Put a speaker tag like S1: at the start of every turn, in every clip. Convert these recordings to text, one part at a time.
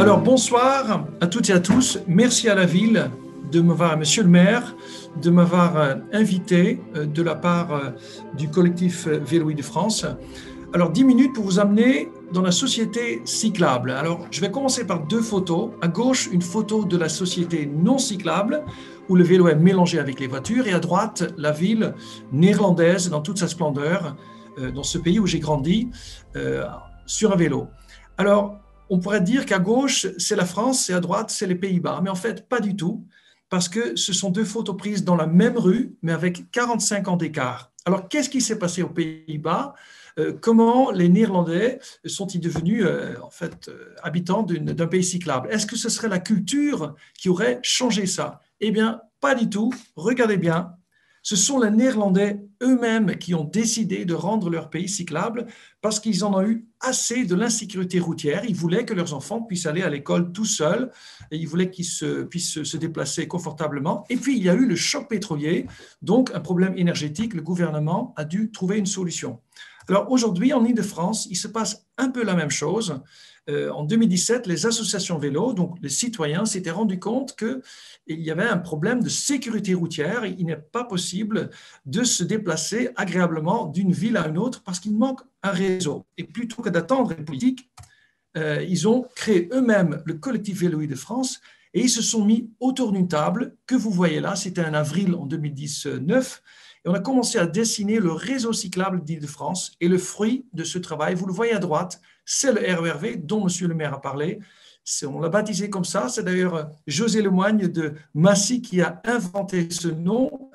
S1: Alors bonsoir à toutes et à tous. Merci à la ville de m'avoir, Monsieur le maire, de m'avoir euh, invité euh, de la part euh, du collectif Véloï de France. Alors, 10 minutes pour vous amener dans la société cyclable. Alors, je vais commencer par deux photos. À gauche, une photo de la société non cyclable, où le vélo est mélangé avec les voitures, et à droite, la ville néerlandaise dans toute sa splendeur, dans ce pays où j'ai grandi, sur un vélo. Alors, on pourrait dire qu'à gauche, c'est la France, et à droite, c'est les Pays-Bas. Mais en fait, pas du tout parce que ce sont deux photos prises dans la même rue, mais avec 45 ans d'écart. Alors, qu'est-ce qui s'est passé aux Pays-Bas? Euh, Comment les Néerlandais sont-ils devenus euh, en fait euh, habitants d'un pays cyclable? Est-ce que ce serait la culture qui aurait changé ça? Eh bien, pas du tout. Regardez bien, ce sont les Néerlandais eux-mêmes qui ont décidé de rendre leur pays cyclable parce qu'ils en ont eu assez de l'insécurité routière. Ils voulaient que leurs enfants puissent aller à l'école tout seuls et ils voulaient qu'ils puissent se déplacer confortablement. Et puis, il y a eu le choc pétrolier, donc un problème énergétique. Le gouvernement a dû trouver une solution. Alors aujourd'hui, en Ile-de-France, il se passe un peu la même chose. Euh, en 2017, les associations vélo, donc les citoyens, s'étaient rendus compte qu'il y avait un problème de sécurité routière. Il n'est pas possible de se déplacer agréablement d'une ville à une autre parce qu'il manque un réseau. Et plutôt que d'attendre les politiques, euh, ils ont créé eux-mêmes le collectif Vélo de France et ils se sont mis autour d'une table que vous voyez là. C'était en avril en 2019. Et on a commencé à dessiner le réseau cyclable d'Île-de-France. Et le fruit de ce travail, vous le voyez à droite, c'est le RERV dont Monsieur le maire a parlé. On l'a baptisé comme ça. C'est d'ailleurs euh, José Lemoigne de Massy qui a inventé ce nom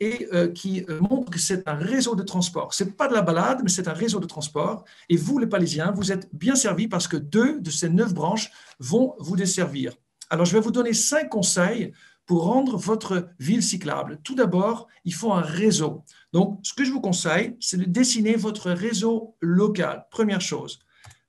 S1: et euh, qui euh, montre que c'est un réseau de transport. Ce n'est pas de la balade, mais c'est un réseau de transport. Et vous, les Parisiens, vous êtes bien servis parce que deux de ces neuf branches vont vous desservir. Alors, je vais vous donner cinq conseils pour rendre votre ville cyclable. Tout d'abord, il faut un réseau. Donc, ce que je vous conseille, c'est de dessiner votre réseau local, première chose.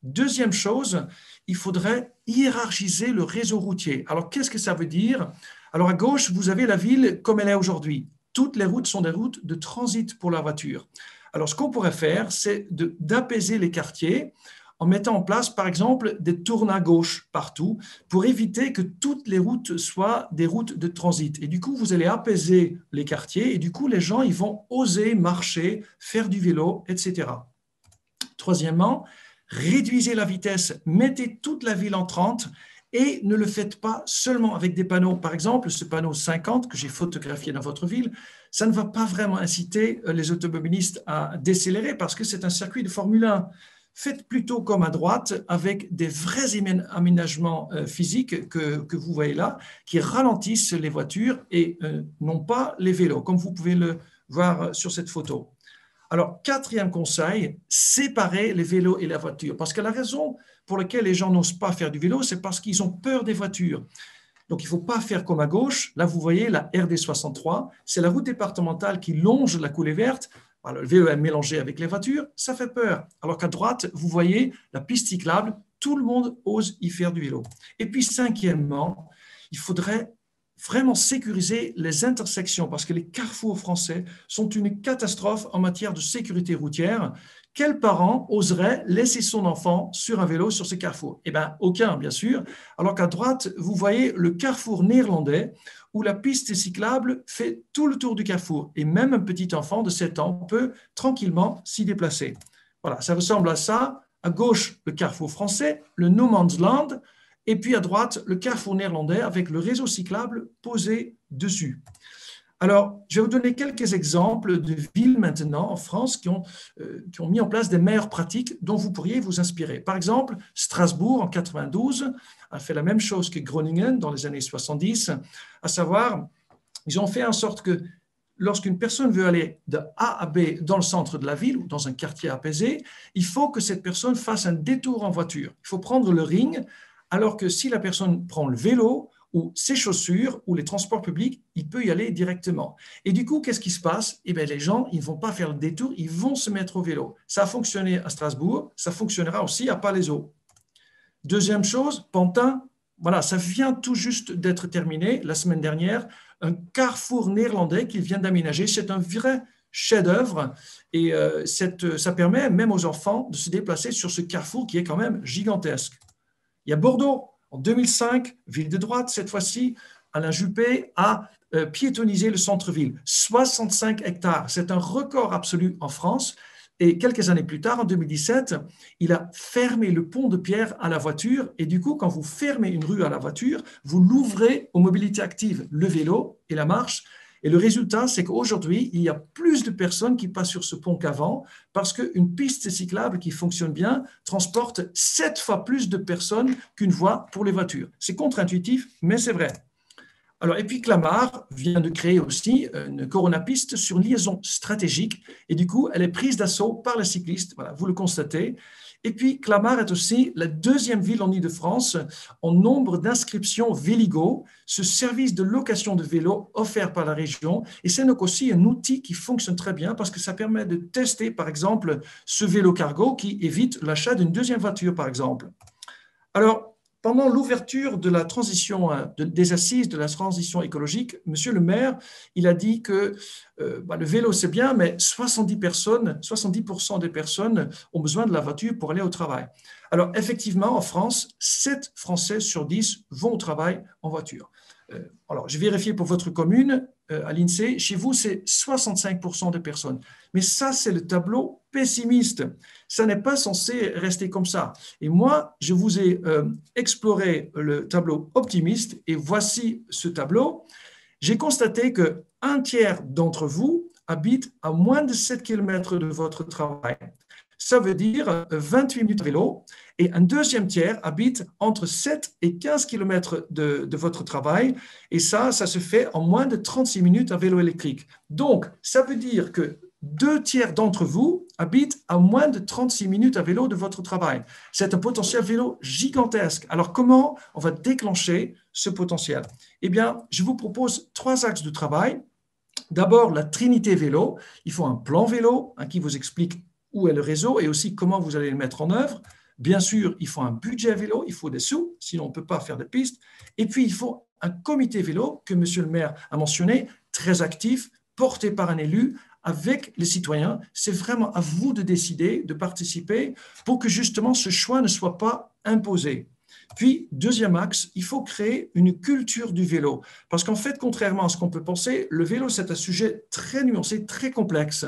S1: Deuxième chose, il faudrait hiérarchiser le réseau routier. Alors, qu'est-ce que ça veut dire? Alors, à gauche, vous avez la ville comme elle est aujourd'hui. Toutes les routes sont des routes de transit pour la voiture. Alors, ce qu'on pourrait faire, c'est d'apaiser les quartiers en mettant en place, par exemple, des tournes à gauche partout pour éviter que toutes les routes soient des routes de transit. Et du coup, vous allez apaiser les quartiers et du coup, les gens, ils vont oser marcher, faire du vélo, etc. Troisièmement, réduisez la vitesse, mettez toute la ville en 30 et ne le faites pas seulement avec des panneaux. Par exemple, ce panneau 50 que j'ai photographié dans votre ville, ça ne va pas vraiment inciter euh, les automobilistes à décélérer parce que c'est un circuit de Formule 1. Faites plutôt comme à droite avec des vrais aménagements euh, physiques que, vous voyez là, qui ralentissent les voitures et euh, non pas les vélos, comme vous pouvez le voir sur cette photo. Alors, quatrième conseil, séparer les vélos et la voiture. Parce que la raison pour laquelle les gens n'osent pas faire du vélo, c'est parce qu'ils ont peur des voitures. Donc, il ne faut pas faire comme à gauche. Là, vous voyez la RD 63, c'est la route départementale qui longe la coulée verte. Le vélo est mélangé avec les voitures, ça fait peur. Alors qu'à droite, vous voyez la piste cyclable, tout le monde ose y faire du vélo. Et puis, cinquièmement, il faudrait vraiment sécuriser les intersections parce que les carrefours français sont une catastrophe en matière de sécurité routière. Quel parent oserait laisser son enfant sur un vélo sur ces carrefours Eh bien, aucun, bien sûr. Alors qu'à droite, vous voyez le carrefour néerlandais où la piste cyclable fait tout le tour du carrefour et même un petit enfant de 7 ans peut tranquillement s'y déplacer. Voilà, ça ressemble à ça. À gauche, le carrefour français, le No Man's Land, et puis à droite, le carrefour néerlandais avec le réseau cyclable posé dessus. Alors, je vais vous donner quelques exemples de villes maintenant en France qui ont, euh, qui ont mis en place des meilleures pratiques dont vous pourriez vous inspirer. Par exemple, Strasbourg en 92 a fait la même chose que Groningen dans les années 70, à savoir, ils ont fait en sorte que lorsqu'une personne veut aller de A à B dans le centre de la ville ou dans un quartier apaisé, il faut que cette personne fasse un détour en voiture. Il faut prendre le ring alors que si la personne prend le vélo ou ses chaussures ou les transports publics, il peut y aller directement. Et du coup, qu'est-ce qui se passe? Eh bien, les gens, ils ne vont pas faire le détour, ils vont se mettre au vélo. Ça a fonctionné à Strasbourg, ça fonctionnera aussi à Palaiseau. Deuxième chose, Pantin, voilà, ça vient tout juste d'être terminé la semaine dernière, un carrefour néerlandais qu'il vient d'aménager. C'est un vrai chef-d'œuvre et euh, ça permet même aux enfants de se déplacer sur ce carrefour qui est quand même gigantesque. Il y a Bordeaux, en 2005, ville de droite cette fois-ci, Alain Juppé a euh, piétonnisé le centre-ville, 65 hectares. C'est un record absolu en France. Et quelques années plus tard, en 2017, il a fermé le pont de pierre à la voiture. Et du coup, quand vous fermez une rue à la voiture, vous l'ouvrez aux mobilités actives, le vélo et la marche. Et le résultat, c'est qu'aujourd'hui, il y a plus de personnes qui passent sur ce pont qu'avant parce qu'une piste cyclable qui fonctionne bien transporte sept fois plus de personnes qu'une voie pour les voitures. C'est contre-intuitif, mais c'est vrai. Alors, et puis Clamart vient de créer aussi une coronapiste sur une liaison stratégique et du coup, elle est prise d'assaut par les cyclistes. Voilà, vous le constatez. Et puis, Clamart est aussi la deuxième ville en Ile-de-France en nombre d'inscriptions Véligo, ce service de location de vélo offert par la région. Et c'est donc aussi un outil qui fonctionne très bien parce que ça permet de tester, par exemple, ce vélo cargo qui évite l'achat d'une deuxième voiture, par exemple. Alors, pendant l'ouverture de la transition euh, des assises de la transition écologique, Monsieur le maire, il a dit que euh, bah, le vélo c'est bien, mais 70 personnes, 70% des personnes ont besoin de la voiture pour aller au travail. Alors effectivement, en France, 7 Français sur 10 vont au travail en voiture. Euh, alors, j'ai vérifié pour votre commune, à l'INSEE, chez vous, c'est 65% des personnes. Mais ça, c'est le tableau pessimiste. Ça n'est pas censé rester comme ça. Et moi, je vous ai euh, exploré le tableau optimiste et voici ce tableau. J'ai constaté que un tiers d'entre vous habitent à moins de 7 km de votre travail. Ça veut dire 28 minutes à vélo et un deuxième tiers habite entre 7 et 15 km de, votre travail. Et ça, ça se fait en moins de 36 minutes à vélo électrique. Donc, ça veut dire que deux tiers d'entre vous habitent à moins de 36 minutes à vélo de votre travail. C'est un potentiel vélo gigantesque. Alors, comment on va déclencher ce potentiel? Eh bien, je vous propose trois axes de travail. D'abord, la trinité vélo. Il faut un plan vélo hein, qui vous explique où est le réseau et aussi comment vous allez le mettre en œuvre. Bien sûr, il faut un budget vélo, il faut des sous, sinon on ne peut pas faire de pistes. Et puis, il faut un comité vélo que Monsieur le maire a mentionné, très actif, porté par un élu, avec les citoyens. C'est vraiment à vous de décider, de participer, pour que justement ce choix ne soit pas imposé. Puis, deuxième axe, il faut créer une culture du vélo. Parce qu'en fait, contrairement à ce qu'on peut penser, le vélo, c'est un sujet très nuancé, très complexe.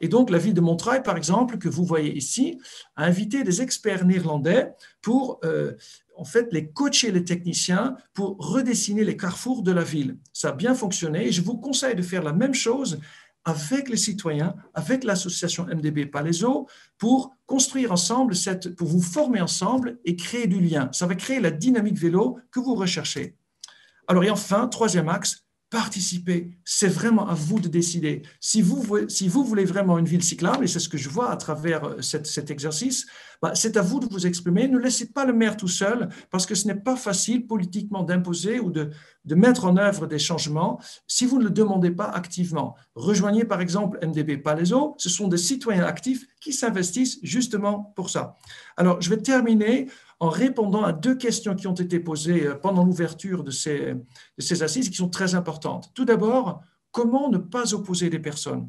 S1: Et donc, la ville de Montreuil, par exemple, que vous voyez ici, a invité des experts néerlandais pour, euh, en fait, les coacher, les techniciens, pour redessiner les carrefours de la ville. Ça a bien fonctionné et je vous conseille de faire la même chose avec les citoyens, avec l'association MDB Palaiso, pour construire ensemble, cette, pour vous former ensemble et créer du lien. Ça va créer la dynamique vélo que vous recherchez. Alors, et enfin, troisième axe, participez. C'est vraiment à vous de décider. Si vous, si vous voulez vraiment une ville cyclable, et c'est ce que je vois à travers euh, cet exercice, bah, c'est à vous de vous exprimer. Ne laissez pas le maire tout seul, parce que ce n'est pas facile politiquement d'imposer ou de, de mettre en œuvre des changements si vous ne le demandez pas activement. Rejoignez par exemple MDB Palaiso, ce sont des citoyens actifs qui s'investissent justement pour ça. Alors, je vais terminer en répondant à deux questions qui ont été posées euh, pendant l'ouverture de ces, ces assises qui sont très importantes. Tout d'abord, comment ne pas opposer des personnes?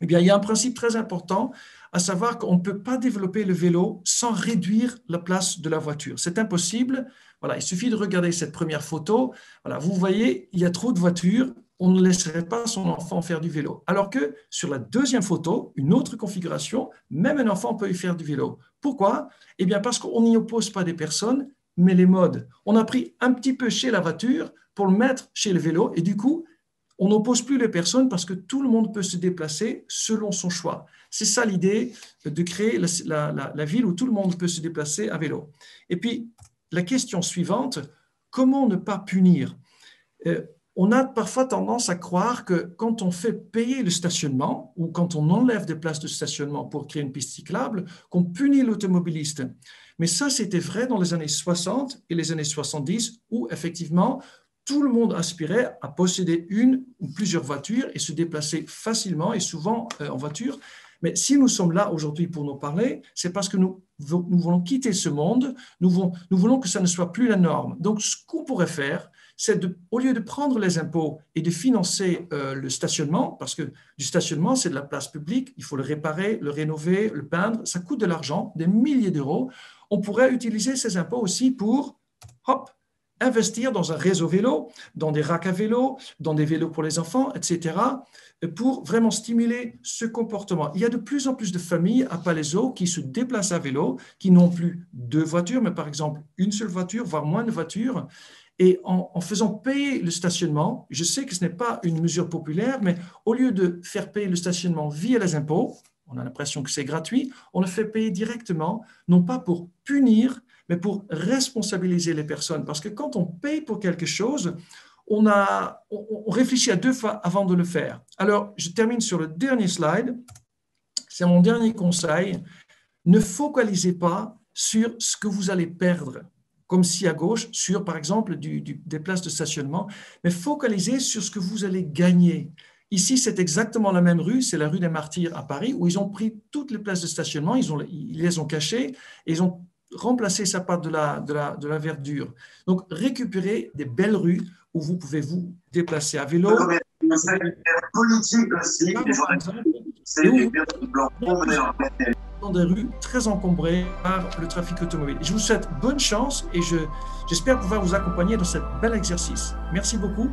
S1: Eh bien, il y a un principe très important, à savoir qu'on ne peut pas développer le vélo sans réduire la place de la voiture. C'est impossible. Voilà, il suffit de regarder cette première photo. Voilà, vous voyez, il y a trop de voitures. On ne laisserait pas son enfant faire du vélo. Alors que sur la deuxième photo, une autre configuration, même un enfant peut y faire du vélo. Pourquoi? Eh bien parce qu'on n'y oppose pas des personnes, mais les modes. On a pris un petit peu chez la voiture pour le mettre chez le vélo et du coup, on n'oppose plus les personnes parce que tout le monde peut se déplacer selon son choix. C'est ça l'idée de créer la, ville où tout le monde peut se déplacer à vélo. Et puis, la question suivante, comment ne pas punir? Euh, on a parfois tendance à croire que quand on fait payer le stationnement ou quand on enlève des places de stationnement pour créer une piste cyclable, qu'on punit l'automobiliste. Mais ça, c'était vrai dans les années 60 et les années 70 où effectivement, tout le monde aspirait à posséder une ou plusieurs voitures et se déplacer facilement et souvent euh, en voiture. Mais si nous sommes là aujourd'hui pour nous parler, c'est parce que nous voulons quitter ce monde, nous voulons, nous voulons que ça ne soit plus la norme. Donc, ce qu'on pourrait faire, c'est au lieu de prendre les impôts et de financer euh, le stationnement, parce que du stationnement, c'est de la place publique, il faut le réparer, le rénover, le peindre, ça coûte de l'argent, des milliers d'euros. On pourrait utiliser ces impôts aussi pour, hop, investir dans un réseau vélo, dans des racks à vélo, dans des vélos pour les enfants, etc., pour vraiment stimuler ce comportement. Il y a de plus en plus de familles à Palaiso qui se déplacent à vélo, qui n'ont plus deux voitures, mais par exemple une seule voiture, voire moins de voitures. Et en, faisant payer le stationnement, je sais que ce n'est pas une mesure populaire, mais au lieu de faire payer le stationnement via les impôts, on a l'impression que c'est gratuit, on le fait payer directement, non pas pour punir, mais pour responsabiliser les personnes. Parce que quand on paye pour quelque chose, on, a, on, réfléchit à deux fois avant de le faire. Alors, je termine sur le dernier slide. C'est mon dernier conseil. Ne focalisez pas sur ce que vous allez perdre, comme si à gauche, sur par exemple du, des places de stationnement, mais focalisez sur ce que vous allez gagner. Ici, c'est exactement la même rue, c'est la rue des Martyrs à Paris, où ils ont pris toutes les places de stationnement, ils, ont, ils les ont cachées, et ils ont remplacer ça par de la, de, la, de la verdure. Donc, récupérer des belles rues où vous pouvez vous déplacer à vélo.
S2: politique aussi,
S1: des rues très encombrées par le trafic automobile. Je vous souhaite bonne chance et j'espère pouvoir vous accompagner dans ce bel exercice. Merci beaucoup.